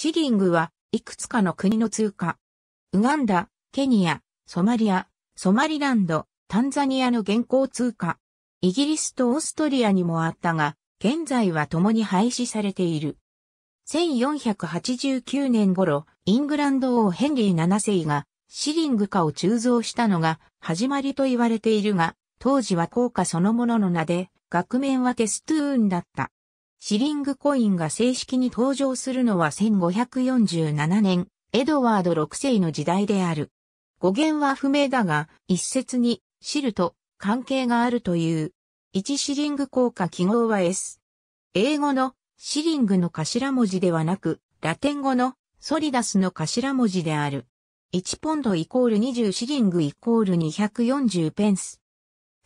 シリングはいくつかの国の通貨。ウガンダ、ケニア、ソマリア、ソマリランド、タンザニアの現行通貨。イギリスとオーストリアにもあったが、現在は共に廃止されている。1489年頃、イングランド王ヘンリー7世がシリング貨を鋳造したのが始まりと言われているが、当時は硬貨そのものの名で、額面はテストゥーンだった。シリングコインが正式に登場するのは1547年、エドワード6世の時代である。語源は不明だが、一説に、シルと関係があるという。1シリング効果記号は S。英語のシリングの頭文字ではなく、ラテン語のソリダスの頭文字である。1ポンドイコール20シリングイコール240ペンス。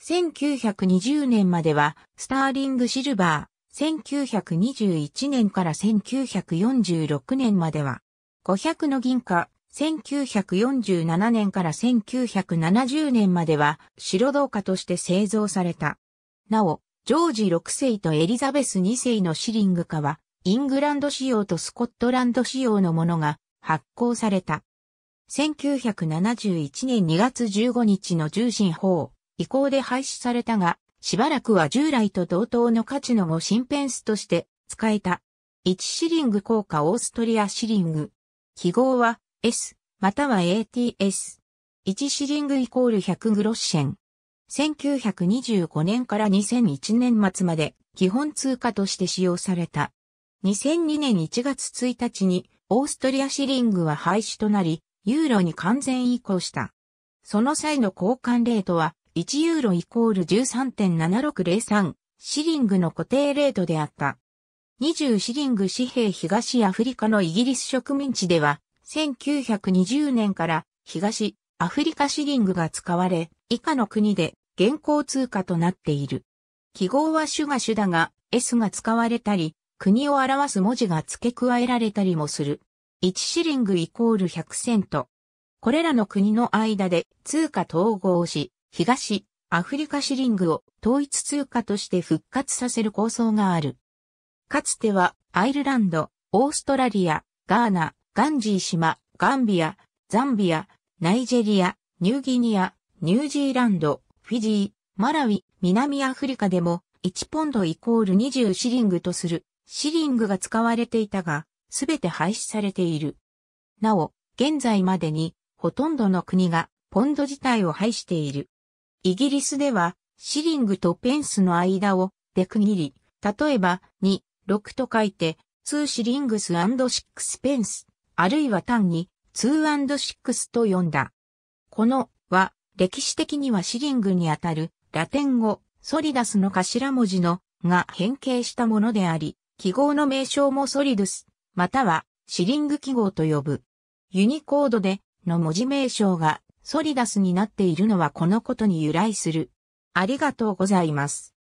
1920年まではスターリングシルバー、1921年から1946年までは500の銀貨、1947年から1970年までは白銅貨として製造された。なお、ジョージ6世とエリザベス2世のシリング化は、イングランド仕様とスコットランド仕様のものが発行された。1971年2月15日の重心法移行で廃止されたが、しばらくは従来と同等の価値の5新ペンスとして使えた。1シリング効果オーストリアシリング。記号は S、または ATS。1シリングイコール100グロッシェン。1925年から2001年末まで基本通貨として使用された。2002年1月1日にオーストリアシリングは廃止となり、ユーロに完全移行した。その際の交換レートは1ユーロイコール13.7603シリングの固定レートであった。20シリング紙幣東アフリカのイギリス植民地では、1920年から東アフリカシリングが使われ、以下の国で現行通貨となっている。記号は主が主だが、S が使われたり、国を表す文字が付け加えられたりもする。1シリングイコール100セント。これらの国の間で通貨統合し、東アフリカシリングを統一通貨として復活させる構想がある。かつてはアイルランド、オーストラリア、ガーナ、ガンジー島、ガンビア、ザンビア、ナイジェリア、ニューギニア、ニュージーランド、フィジー、マラウィ、南アフリカでも1ポンドイコール20シリングとするシリングが使われていたが、すべて廃止されている。なお、現在までにほとんどの国がポンド自体を廃している。イギリスではシリングとペンスの間をで区切り、例えば2、6と書いて、2シリングス &6 ペンス、あるいは単に 2&6 と呼んだ。このは、歴史的にはシリングにあたるラテン語、ソリダスの頭文字のが変形したものであり、記号の名称もソリドゥス、またはシリング記号と呼ぶ。ユニコードでの文字名称がソリダスになっているのはこのことに由来する。ありがとうございます。